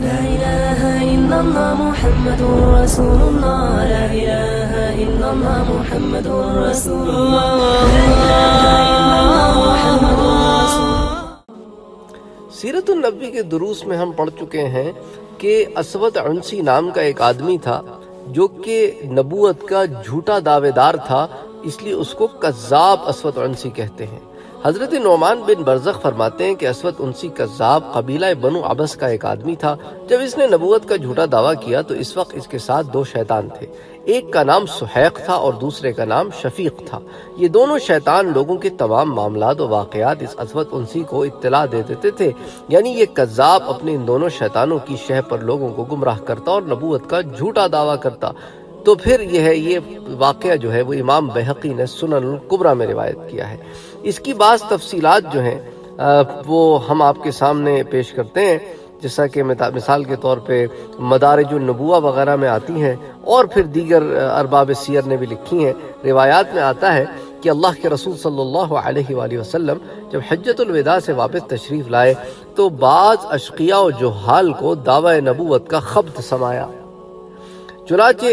لا إله إلا الله محمد رسول الله. لا إله إلا الله محمد رسول الله. سیرت النبی کے دروس میں ہم پڑھ چکے ہیں کہ اسود عنسی نام کا ایک آدمی تھا جو کہ نبوت کا جھوٹا دعوے دار تھا، اس لیے اس کو کذاب اسود عنسی کہتے ہیں۔ حضرت نعمان بن برزخ فرماتے ہیں کہ اسود انسی کذاب قبیلہ بنو عبس کا ایک آدمی تھا۔ جب اس نے نبوت کا جھوٹا دعویٰ کیا تو اس وقت اس کے ساتھ دو شیطان تھے۔ ایک کا نام سحیق تھا اور دوسرے کا نام شفیق تھا۔ یہ دونوں شیطان لوگوں کے تمام معاملات و واقعات اس اسود انسی کو اطلاع دے دیتے تھے۔ یعنی یہ کذاب اپنے ان دونوں شیطانوں کی شہ پر لوگوں کو گمراہ کرتا اور نبوت کا جھوٹا دعویٰ کرتا۔ تو پھر یہ ہے، یہ واقعہ جو ہے، وہ امام بحقی نے سنن القبرہ میں روایت کیا ہے۔ اس کی بعض تفصیلات جو ہیں وہ ہم آپ کے سامنے پیش کرتے ہیں۔ جیسا کہ مثال کے طور پہ مدارج النبوہ وغیرہ میں آتی ہیں، اور پھر دیگر ارباب سیر نے بھی لکھی ہیں۔ روایات میں آتا ہے کہ اللہ کے رسول صلی اللہ علیہ وآلہ وسلم جب حجت الوداع سے واپس تشریف لائے، تو بعض اشقیاء و جہال کو دعوی نبوت کا خبت سمایا۔ چنانچہ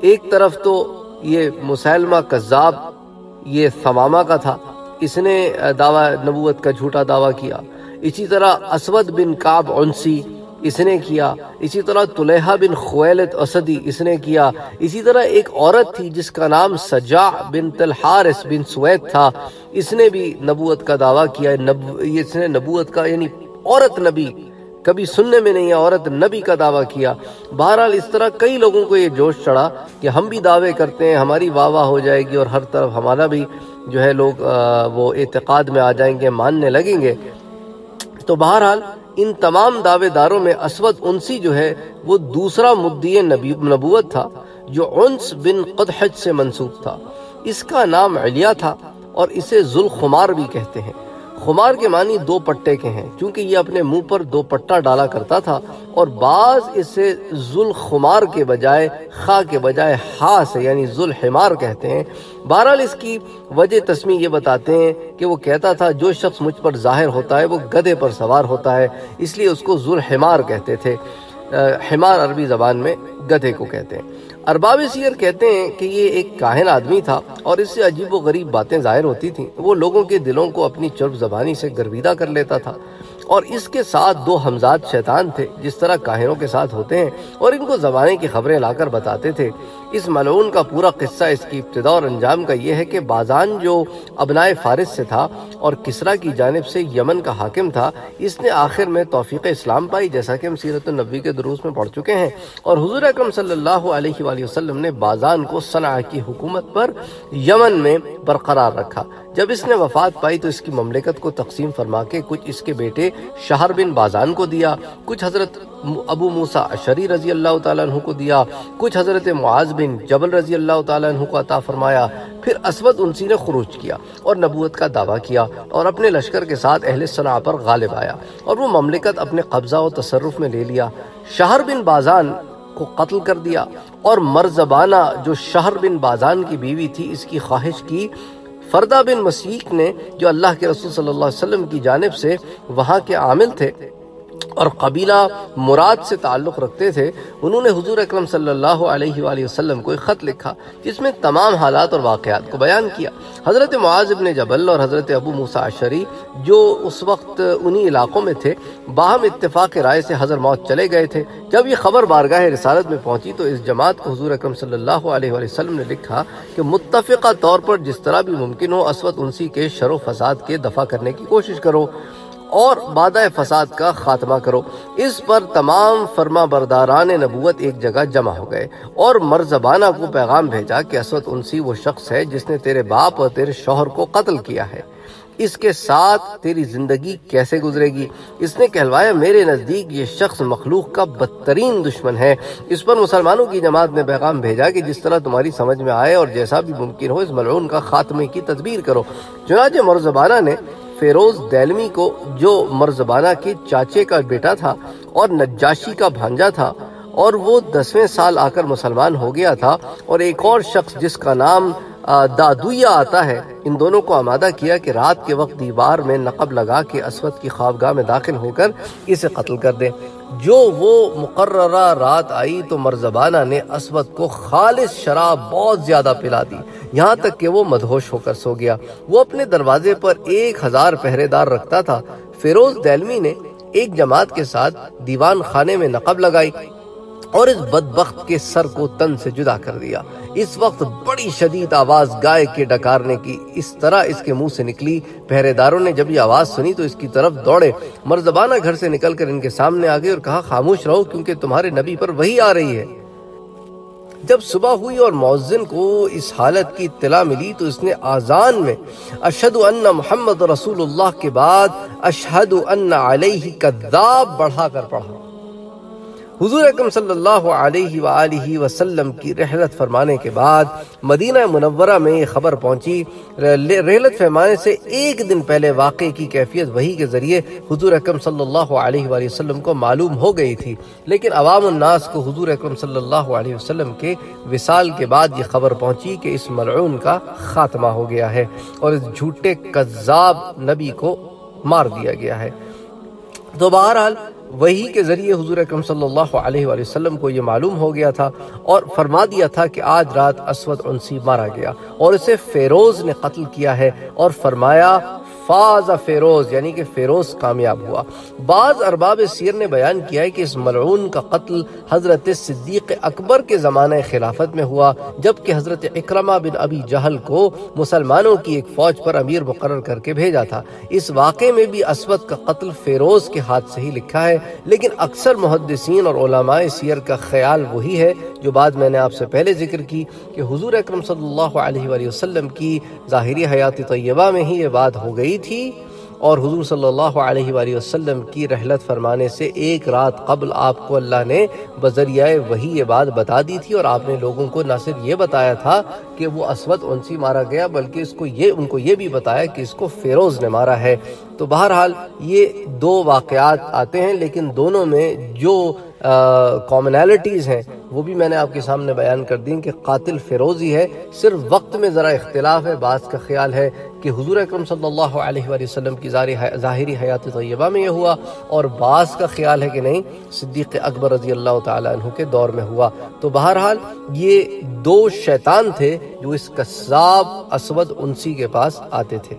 ایک طرف تو یہ مسلمہ کذاب، یہ ثمامہ کا تھا۔ اس نے دعویٰ نبوت کا جھوٹا دعویٰ کیا۔ اسی طرح اسود بن کعب عنسی اس نے کیا۔ اسی طرح طلحہ بن خویلت اسدی اس نے کیا۔ اسی طرح ایک عورت تھی جس کا نام سجا بن تلحارس بن سوید تھا۔ اس نے بھی نبوت کا دعویٰ کیا اس نے نبوت کا یعنی عورت نبی کبھی سننے میں نہیں عورت نبی کا دعویٰ کیا۔ بہرحال اس طرح کئی لوگوں کو یہ جوش چڑھا کہ ہم بھی دعوے کرتے ہیں، ہماری واہ واہ ہو جائے گی اور ہر طرف ہمارا بھی جو ہے لوگ وہ اعتقاد میں آ جائیں گے، ماننے لگیں گے۔ تو بہرحال ان تمام دعوے داروں میں اسود انسی جو ہے، وہ دوسرا مدعی نبوت تھا، جو انس بن قدحج سے منسوب تھا۔ اس کا نام علیا تھا اور اسے ذوالخمار بھی کہتے ہیں۔ خمار کے معنی دو پٹے کے ہیں کیونکہ یہ اپنے منہ پر دو پٹا ڈالا کرتا تھا، اور بعض اسے ذل خمار کے بجائے خا کے بجائے ہا سے یعنی ذل حمار کہتے ہیں۔ بہرحال اس کی وجہ تسمی یہ بتاتے ہیں کہ وہ کہتا تھا، جو شخص مجھ پر ظاہر ہوتا ہے، وہ گدے پر سوار ہوتا ہے، اس لیے اس کو ذل حمار کہتے تھے۔ حمار عربی زبان میں گدھے کو کہتے ہیں۔ ارباب سیر کہتے ہیں کہ یہ ایک کاہن آدمی تھا اور اس سے عجیب و غریب باتیں ظاہر ہوتی تھیں۔ وہ لوگوں کے دلوں کو اپنی چرب زبانی سے گرویدہ کر لیتا تھا اور اس کے ساتھ دو حمزات شیطان تھے جس طرح کاہنوں کے ساتھ ہوتے ہیں اور ان کو زبانے کی خبریں لا کر بتاتے تھے۔ اس ملعون کا پورا قصہ اس کی ابتدا اور انجام کا یہ ہے کہ بازان جو ابنائے فارس سے تھا اور کسرا کی جانب سے یمن کا حاکم تھا، اس نے آخر میں توفیق اسلام پائی، جیسا کہ ہم سیرت النبی کے دروس میں پڑھ چکے ہیں۔ اور حضور اکرم صلی اللہ علیہ وآلہ وسلم نے بازان کو صنع کی حکومت پر یمن میں برقرار رکھا۔ جب اس نے وفات پائی تو اس کی مملکت کو تقسیم فرما کے کچھ اس کے بیٹے شہر بن بازان کو دیا، کچھ حضرت ابو موسیٰ اشری رضی اللہ تعالیٰ عنہ کو دیا، کچھ حضرت معاذ بن جبل رضی اللہ تعالیٰ عنہ کو عطا فرمایا۔ پھر اسود انسی نے خروج کیا اور نبوت کا دعویٰ کیا اور اپنے لشکر کے ساتھ اہل صنع پر غالب آیا اور وہ مملکت اپنے قبضہ و تصرف میں لے لیا۔ شہر بن بازان کو قتل کر دیا اور مرزبانہ جو شہر بن بازان کی بیوی تھی اس کی خواہش کی فردہ بن مسیق نے جو اللہ کے رسول صلی اللہ علیہ وسلم کی جانب سے وہاں کے عامل تھے اور قبیلہ مراد سے تعلق رکھتے تھے، انہوں نے حضور اکرم صلی اللہ علیہ وآلہ وسلم کو ایک خط لکھا، جس میں تمام حالات اور واقعات کو بیان کیا۔ حضرت معاذ ابن جبل اور حضرت ابو موسیٰ عشری، جو اس وقت انہی علاقوں میں تھے، باہم اتفاق رائے سے حضر موت چلے گئے تھے۔ جب یہ خبر بارگاہ رسالت میں پہنچی تو اس جماعت کو حضور اکرم صلی اللہ علیہ وآلہ وسلم نے لکھا کہ متفقہ طور پر جس طرح بھی ممکن ہو، اسود انسی کے شر و فساد کے دفع کرنے کی کوشش کرو۔ اور بادہ فساد کا خاتمہ کرو۔ اس پر تمام فرما برداران نبوت ایک جگہ جمع ہو گئے اور مرزبانہ کو پیغام بھیجا کہ اسود انسی وہ شخص ہے جس نے تیرے باپ اور تیرے شوہر کو قتل کیا ہے۔ اس کے ساتھ تیری زندگی کیسے گزرے گی؟ اس نے کہلوایا میرے نزدیک یہ شخص مخلوق کا بدترین دشمن ہے۔ اس پر مسلمانوں کی جماعت نے پیغام بھیجا کہ جس طرح تمہاری سمجھ میں آئے اور جیسا بھی ممکن ہو اس ملعون کا خاتمے کی تدبیر کرو۔ چنانچہ مرزبانہ نے فیروز دیلمی کو جو مرزبانہ کے چاچے کا بیٹا تھا اور نجاشی کا بھانجا تھا اور وہ دسویں سال آ کر مسلمان ہو گیا تھا اور ایک اور شخص جس کا نام دادویا آتا ہے، ان دونوں کو آمادہ کیا کہ رات کے وقت دیوار میں نقب لگا کے اسود کی خوابگاہ میں داخل ہو کر اسے قتل کر دیں۔ جو وہ مقررہ رات آئی تو مرزبانہ نے اسود کو خالص شراب بہت زیادہ پلا دی۔ یہاں تک کہ وہ مدہوش ہو کر سو گیا۔ وہ اپنے دروازے پر ایک ہزار پہرے دار رکھتا تھا۔ فیروز دہلوی نے ایک جماعت کے ساتھ دیوان خانے میں نقب لگائی۔ اور اس بدبخت کے سر کو تن سے جدا کر دیا۔ اس وقت بڑی شدید آواز گائے کے ڈکارنے کی اس طرح اس کے منہ سے نکلی۔ پہرے داروں نے جب یہ آواز سنی تو اس کی طرف دوڑے۔ مرزبانہ گھر سے نکل کر ان کے سامنے آگے اور کہا، خاموش رہو کیونکہ تمہارے نبی پر وہی آ رہی ہے۔ جب صبح ہوئی اور موزن کو اس حالت کی اطلاع ملی تو اس نے آزان میں اشہد ان محمد رسول اللہ کے بعد اشہد ان علیہ کذاب بڑھا کر پڑھا۔ حضور اکرم صلی اللہ علیہ وآلہ وسلم کی رحلت فرمانے کے بعد مدینہ منورہ میں یہ خبر پہنچی۔ رحلت فرمانے سے ایک دن پہلے واقع کی کیفیت وہی کے ذریعے حضور اکرم صلی اللہ علیہ وآلہ وسلم کو معلوم ہو گئی تھی۔ لیکن عوام الناس کو حضور اکرم صلی اللہ علیہ وسلم کے وصال کے بعد یہ خبر پہنچی کہ اس ملعون کا خاتمہ ہو گیا ہے اور اس جھوٹے قذاب نبی کو مار دیا گیا ہے۔ تو بہرحال وہی کے ذریعے حضور اکرم صلی اللہ علیہ وآلہ وسلم کو یہ معلوم ہو گیا تھا اور فرما دیا تھا کہ آج رات اسود انسی مارا گیا اور اسے فیروز نے قتل کیا ہے اور فرمایا فاز فیروز یعنی کہ فیروز کامیاب ہوا۔ بعض ارباب سیر نے بیان کیا ہے کہ اس ملعون کا قتل حضرت صدیق اکبر کے زمانہ خلافت میں ہوا، جبکہ حضرت اکرمہ بن ابی جہل کو مسلمانوں کی ایک فوج پر امیر مقرر کر کے بھیجا تھا۔ اس واقعے میں بھی اسود کا قتل فیروز کے ہاتھ سے ہی لکھا ہے، لیکن اکثر محدثین اور علماء سیر کا خیال وہی ہے، جو بات میں نے آپ سے پہلے ذکر کی کہ حضور اکرم صلی اللہ علیہ وآلہ وسلم کی ظاہری حیات طیبہ میں ہی یہ بات ہو گئی تھی اور حضور صلی اللہ علیہ وآلہ وسلم کی رحلت فرمانے سے ایک رات قبل آپ کو اللہ نے بذریعہ وہی یہ بات بتا دی تھی اور آپ نے لوگوں کو نہ صرف یہ بتایا تھا کہ وہ اسود انسی مارا گیا بلکہ اس کو یہ ان کو یہ بھی بتایا کہ اس کو فیروز نے مارا ہے۔ تو بہرحال یہ دو واقعات آتے ہیں لیکن دونوں میں جو کامنالٹیز ہیں، وہ بھی میں نے آپ کے سامنے بیان کر دیں کہ قاتل فیروزی ہے، صرف وقت میں ذرا اختلاف ہے، بعض کا خیال ہے کہ حضور اکرم صلی اللہ علیہ وآلہ وسلم کی ظاہری حیات طیبہ میں یہ ہوا، اور بعض کا خیال ہے کہ نہیں، صدیق اکبر رضی اللہ تعالیٰ عنہ کے دور میں ہوا۔ تو بہرحال، یہ دو شیطان تھے جو اس قصاب اسود انسی کے پاس آتے تھے۔